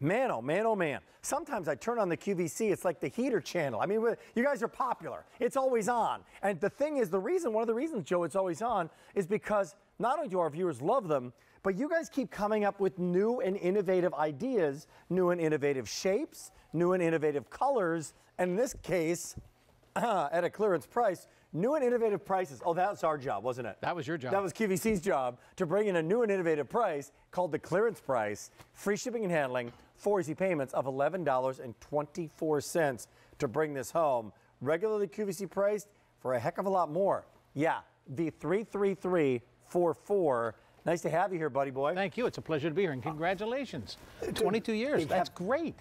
Man, oh man, oh man. Sometimes I turn on the QVC, it's like the heater channel. I mean, you guys are popular. It's always on. And the thing is, the reason, one of the reasons, Joe, it's always on is because not only do our viewers love them, but you guys keep coming up with new and innovative ideas, new and innovative shapes, new and innovative colors, and in this case, at a clearance price, new and innovative prices. Oh, that's our job, wasn't it? That was your job. That was QVC's job to bring in a new and innovative price called the clearance price, free shipping and handling, four easy payments of $11.24 to bring this home. Regularly QVC priced for a heck of a lot more. Yeah, the 33344 Nice to have you here, buddy boy. Thank you. It's a pleasure to be here, and congratulations. 22 years. That's have, great.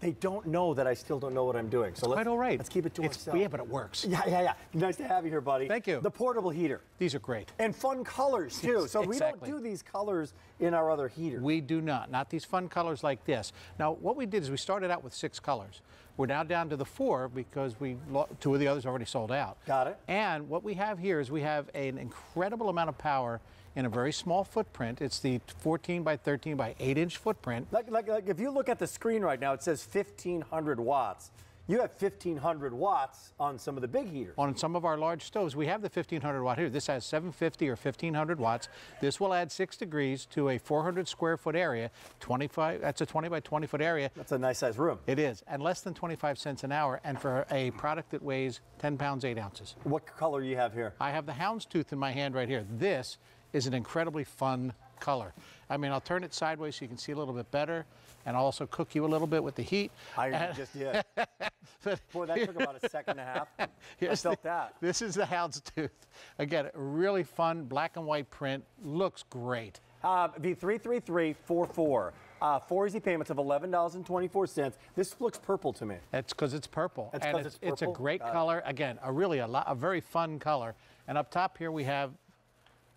They don't know that I still don't know what I'm doing. So let's, Quite all right. Let's keep it to it's, ourselves. Yeah, but it works. Yeah, yeah, yeah. Nice to have you here, buddy. Thank you. The portable heater. These are great. And fun colors, too. So exactly. we don't do these colors in our other heaters. We do not. Not these fun colors like this. Now, what we did is we started out with six colors. We're now down to the four because we two of the others already sold out. Got it. And what we have here is we have an incredible amount of power in a very small footprint. It's the 14 by 13 by 8 inch footprint. Like, like, like if you look at the screen right now, it says 1500 watts. You have 1500 watts on some of the big heaters. On some of our large stoves, we have the 1500 watt here. This has 750 or 1500 watts. This will add six degrees to a 400 square foot area. 25. That's a 20 by 20 foot area. That's a nice size room. It is, and less than 25 cents an hour, and for a product that weighs 10 pounds 8 ounces. What color you have here? I have the houndstooth in my hand right here. This is an incredibly fun color. I mean, I'll turn it sideways so you can see a little bit better, and I'll also cook you a little bit with the heat. I just did. Boy, that took about a second and a half. I felt the, that. This is the houndstooth. Again, really fun black and white print. Looks great. Uh, V33344. Uh, four easy payments of $11.24. This looks purple to me. That's because it's purple. That's and it's, it's, purple? it's, a great color. Again, a really a, lot, a very fun color. And up top here we have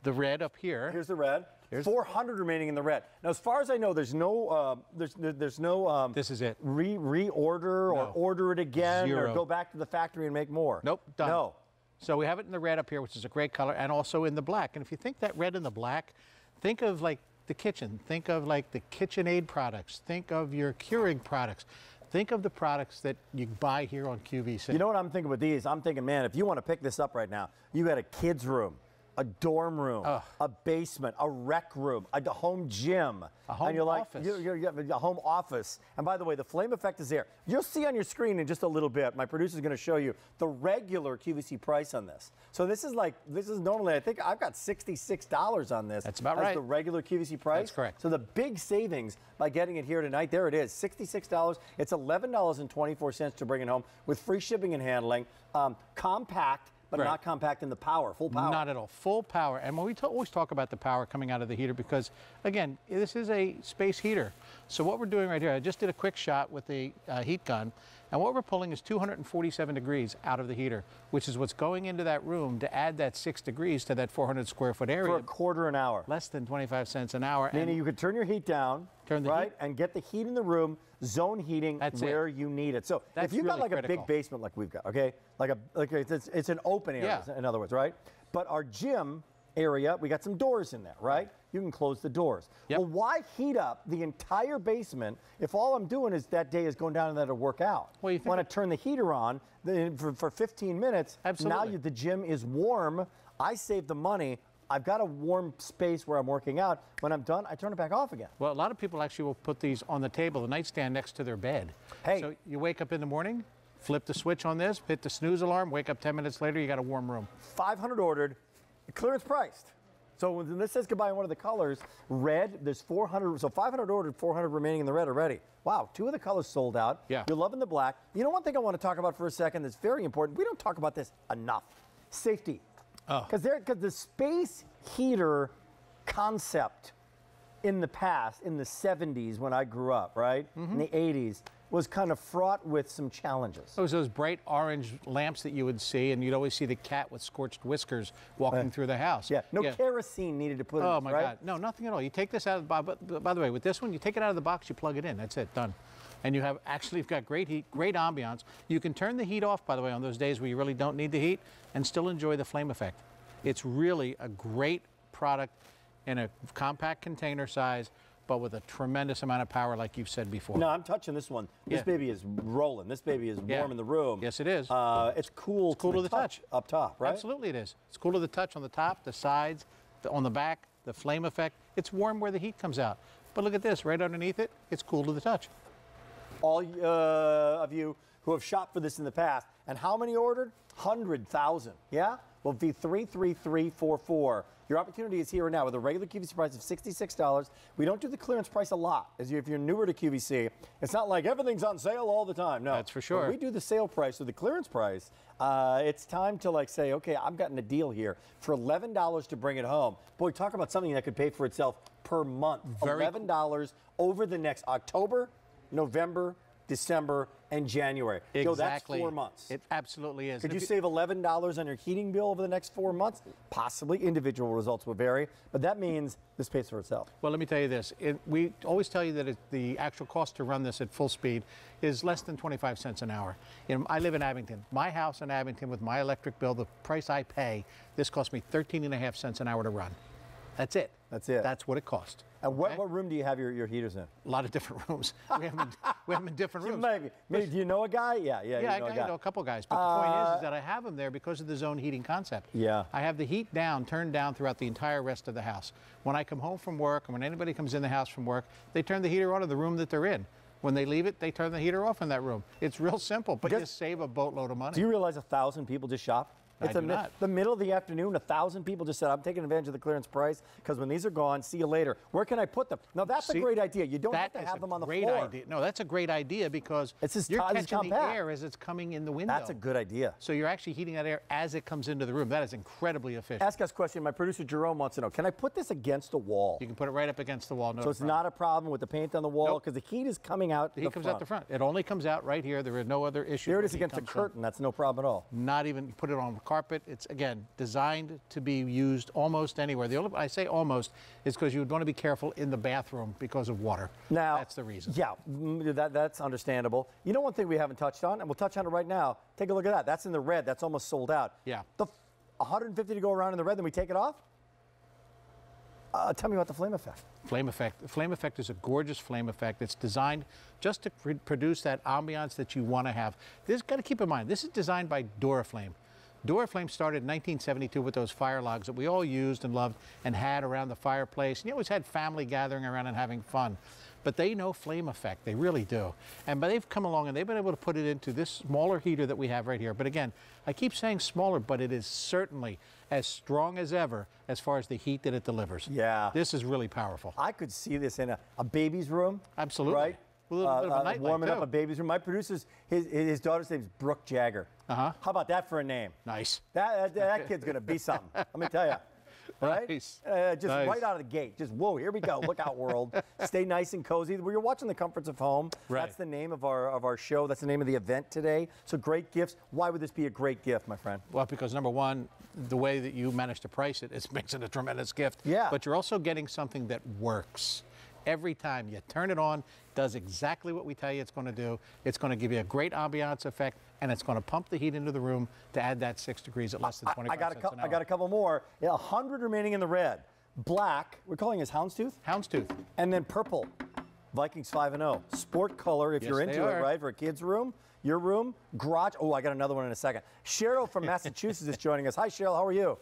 the red up here. Here's the red. Here's 400 remaining in the red. Now, as far as I know, there's no, uh, there's, there's no. Um, this is it. Re reorder or no. order it again Zero. or go back to the factory and make more. Nope, done. No. So we have it in the red up here, which is a great color, and also in the black. And if you think that red and the black, think of like the kitchen. Think of like the KitchenAid products. Think of your Keurig products. Think of the products that you buy here on QVC. You know what I'm thinking with these? I'm thinking, man, if you want to pick this up right now, you got a kid's room a dorm room, Ugh. a basement, a rec room, a home gym, a home and you're like, office. You're, you're, a home office. And by the way, the flame effect is there. You'll see on your screen in just a little bit. My producer is going to show you the regular QVC price on this. So this is like this is normally I think I've got sixty-six dollars on this. That's about right. The regular QVC price. That's correct. So the big savings by getting it here tonight. There it is, sixty-six dollars. It's eleven dollars and twenty-four cents to bring it home with free shipping and handling. Um, compact but right. not compact in the power, full power. Not at all, full power. And when we always talk about the power coming out of the heater, because again, this is a space heater. So what we're doing right here, I just did a quick shot with the uh, heat gun, and what we're pulling is 247 degrees out of the heater, which is what's going into that room to add that six degrees to that 400 square foot area. For a quarter an hour. Less than 25 cents an hour. Meaning you could turn your heat down, turn the right, heat. and get the heat in the room, zone heating That's where it. you need it. So That's if you've really got like critical. a big basement like we've got, okay, like a like it's, it's an open area, Yeah. in other words, right? But our gym area, we got some doors in there, right? You can close the doors. Yep. Well, why heat up the entire basement if all I'm doing is that day is going down and there to work out? Well, you want to turn the heater on for, for 15 minutes. Now Absolutely. you, the gym is warm. I save the money. I've got a warm space where I'm working out. When I'm done, I turn it back off again. Well, a lot of people actually will put these on the table, the nightstand next to their bed. Hey. So you wake up in the morning, flip the switch on this, hit the snooze alarm, wake up 10 minutes later, you got a warm room. 500 ordered, clearance priced. So when this says goodbye in one of the colors, red, there's 400, so 500 ordered, 400 remaining in the red already. Wow, two of the colors sold out. Yeah. You're loving the black. You know one thing I want to talk about for a second that's very important? We don't talk about this enough. Safety. Oh. Because because the space heater concept in the past, in the 70s when I grew up, right? Mm-hmm. In the 80s, was kind of fraught with some challenges. Those those bright orange lamps that you would see, and you'd always see the cat with scorched whiskers walking through the house. Yeah, no kerosene needed to put in Oh this, my right? God, no, nothing at all. You take this out of the box. But by the way, with this one, you take it out of the box, you plug it in. That's it, done. And you have actually you've got great heat, great ambiance. You can turn the heat off, by the way, on those days where you really don't need the heat, and still enjoy the flame effect. It's really a great product in a compact container size but with a tremendous amount of power, like you've said before. No, I'm touching this one. This yeah. baby is rolling. This baby is warm yeah. in the room. Yes, it is. Uh, it's cool. It's cool to, the, the touch. touch. up top, right? Absolutely, it is. It's cool to the touch on the top, the sides, the, on the back, the flame effect. It's warm where the heat comes out. But look at this, right underneath it, it's cool to the touch. All uh, of you who have shopped for this in the past, and how many ordered? 100,000. Yeah? Well, V33344. Your opportunity is here and now with a regular QVC price of sixty-six dollars. We don't do the clearance price a lot. As you, if you're newer to QVC, it's not like everything's on sale all the time. No, That's for When sure. we do the sale price or the clearance price. Uh, it's time to like say, okay, I've gotten a deal here for eleven dollars to bring it home. Boy, talk about something that could pay for itself per month. Very Eleven dollars over the next October, November, December, and January. Joe, that's exactly. four months. It absolutely is. Could And you save eleven dollars on your heating bill over the next four months? Possibly. Individual results will vary, but that means this pays for itself. Well, let me tell you this. It, we always tell you that it, the actual cost to run this at full speed is less than 25 cents an hour. You know, I live in Abington. My house in Abington with my electric bill, the price I pay, this cost me 13 and a half cents an hour to run. That's it. That's it. That's what it cost. And what, Okay? what room do you have your, your heaters in? A lot of different rooms. We have them we have them in different rooms. Maybe. Maybe. Do you know a guy? Yeah, yeah. Yeah, you know I, a I guy. know a couple guys, but the point is, is that I have them there because of the zone heating concept. Yeah. I have the heat down, turned down throughout the entire rest of the house. When I come home from work, and when anybody comes in the house from work, they turn the heater on in the room that they're in. When they leave it, they turn the heater off in that room. It's real simple, but you Guess- save a boatload of money. Do you realize a thousand people just shop? I It's do a, not. the middle of the afternoon. A thousand people just said, "I'm taking advantage of the clearance price because when these are gone, see you later." Where can I put them? Now that's a great idea. You don't have to have them on the great floor. idea. No, that's a great idea because It's just you're catching the air as it's coming in the window. That's a good idea. So you're actually heating that air as it comes into the room. That is incredibly efficient. Ask us a question. My producer Jerome wants to know: Can I put this against the wall? you can put it right up against the wall. No so it's problem. not a problem with the paint on the wall Nope. because the heat is coming out. The heat comes out the front. It only comes out right here. There are no other issues. Here it is against the comes from. curtain. That's no problem at all. Not even put it on carpet. It's again designed to be used almost anywhere. The only I say almost is because you would want to be careful in the bathroom because of water. Now, that's the reason. Yeah, mm, that, that's understandable. You know one thing we haven't touched on, and we'll touch on it right now. Take a look at that. That's in the red. That's almost sold out. Yeah. The 150 to go around in the red, then we take it off. Uh, tell me about the flame effect. Flame effect. The flame effect is a gorgeous flame effect. It's designed just to pr- produce that ambiance that you want to have. This got to keep in mind. This is designed by Duraflame started in 1972 with those fire logs that we all used and loved and had around the fireplace. And you always had family gathering around and having fun. But they know flame effect. They really do. And but they've come along and they've been able to put it into this smaller heater that we have right here. But again, I keep saying smaller, but it is certainly as strong as ever as far as the heat that it delivers. Yeah. This is really powerful. I could see this in a, a baby's room. Absolutely. Right? A little bit of a Uh, uh, nightlight, warming up a baby's room. My producer's, his, his daughter's name's Brooke Jagger. Uh-huh. How about that for a name? Nice. That, that, that kid's going to be something. Let me tell you. Right? Nice. Uh, just Nice. right out of the gate. Just, whoa, here we go. Look out, world. Stay nice and cozy. We're watching the comforts of home. Right. That's the name of our, of our show. That's the name of the event today. So great gifts. Why would this be a great gift, my friend? Well, because number one, the way that you manage to price it, it makes it a tremendous gift. Yeah. But you're also getting something that works. Every time you turn it on, does exactly what we tell you it's going to do. It's going to give you a great ambiance effect, and it's going to pump the heat into the room to add that six degrees at less than I, 25 I got a cents couple. an hour. I got a couple more. Yeah, 100 remaining in the red. Black, we're calling this houndstooth. Houndstooth. And then purple, Vikings 5 and 0. Sport color if Yes, you're into it, right? For a kid's room, your room, garage. Oh, I got another one in a second. Cheryl from Massachusetts is joining us. Hi, Cheryl. How are you?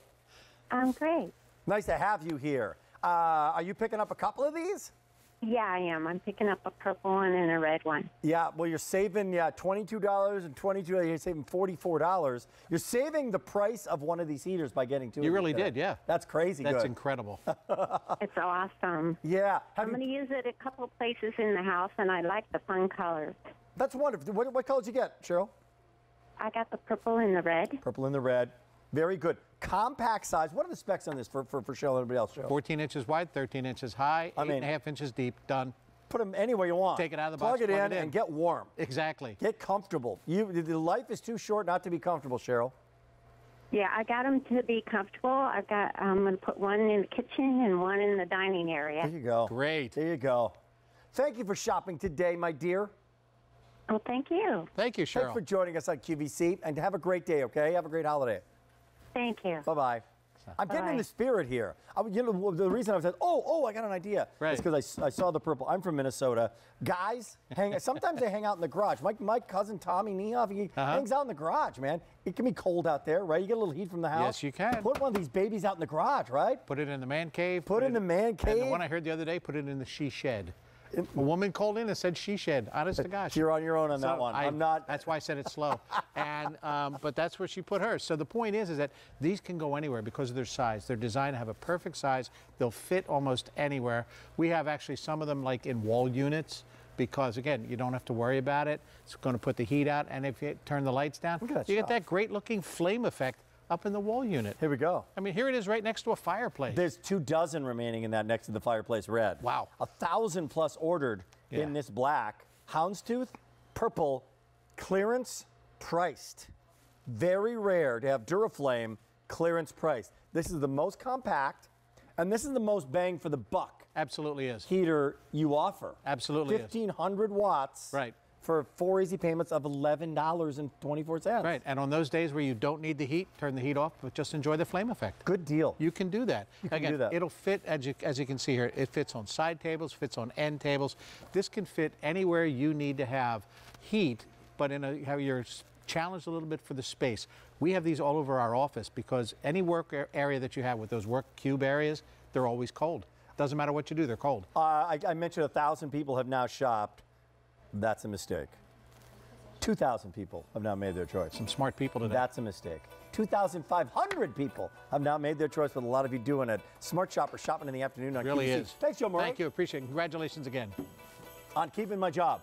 I'm great. Nice to have you here. Uh, are you picking up a couple of these? Yeah, I am. I'm picking up a purple one and a red one. Yeah, well, you're saving yeah twenty-two dollars and twenty-two. You're saving forty-four dollars. You're saving the price of one of these heaters by getting two. You really did, yeah. That's crazy. That's good. incredible. It's awesome. yeah. Have I'm you- going to use it a couple places in the house, and I like the fun colors. that's wonderful. What, what color did you get, Cheryl? I got the purple and the red. Purple and the red. Very good. Compact size. What are the specs on this for for, for Cheryl and everybody else? Cheryl? 14 inches wide, 13 inches high, I eight and a half inches deep. Done. Put them anywhere you want. Take it out of the plug box, it plug in, it in. and get warm. Exactly. Get comfortable. You, the- the life is too short not to be comfortable, Cheryl. Yeah, I got them to be comfortable. I've got. I'm going to put one in the kitchen and one in the dining area. There you go. Great. There you go. Thank you for shopping today, my dear. Oh, thank you. Thank you, Thanks Cheryl. for joining us on QVC, and have a great day. Okay, have a great holiday. Thank you. Bye bye. I'm getting in the spirit here. I, you know, the reason I was like, oh, oh, I got an idea. Right. Is because I saw the purple. I'm from Minnesota. Guys, hang. sometimes they hang out in the garage. My, my cousin Tommy Niehoff, he Uh-huh. hangs out in the garage, man. It can be cold out there, right? You get a little heat from the house. Yes, you can. Put one of these babies out in the garage, right? Put it in the man cave. Put it in the man cave. And the one I heard the other day, put it in the she shed. A woman called in and said she shed. Honest to gosh. You're on your own on that one. I, I'm not. That's why I said it slow. and um, but that's where she put hers. So the point is, is that these can go anywhere because of their size. They're designed to have a perfect size. They'll fit almost anywhere. We have actually some of them like in wall units. Because again, you don't have to worry about it. It's going to put the heat out, and if you turn the lights down, Look at that you shot. get that great-looking flame effect up in the wall unit. Here we go. I mean, here it is right next to a fireplace. There's two dozen remaining in that next to the fireplace red. Wow. A thousand plus ordered Yeah. in this black. Houndstooth, purple, clearance priced. Very rare to have Duraflame clearance priced. This is the most compact, and this is the most bang for the buck Absolutely is. heater you offer. Absolutely is. 1500 watts. Right. For four easy payments of $11.24. Right, and on those days where you don't need the heat, turn the heat off, but just enjoy the flame effect. Good deal. You can do that. You can Again, do that. it'll fit as you, as you can see here. It fits on side tables, fits on end tables. This can fit anywhere you need to have heat, but in a how you're challenged a little bit for the space. We have these all over our office because any work area that you have with those work cube areas, they're always cold. Doesn't matter what you do, they're cold. Uh, I, I mentioned a thousand people have now shopped. That's a mistake. 2,000 people have now made their choice. Some smart people today. That's a mistake. 2,500 people have now made their choice, with a lot of you doing it. Smart Shopper shopping in the afternoon on really QVC. is. Thanks, Joe Murray. Thank you. Appreciate it. Congratulations again. On keeping my job.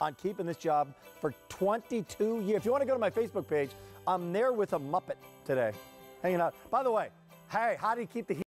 On keeping this job for 22 years. If you want to go to my Facebook page, I'm there with a Muppet today, hanging out. By the way, hey, how do you keep the heat?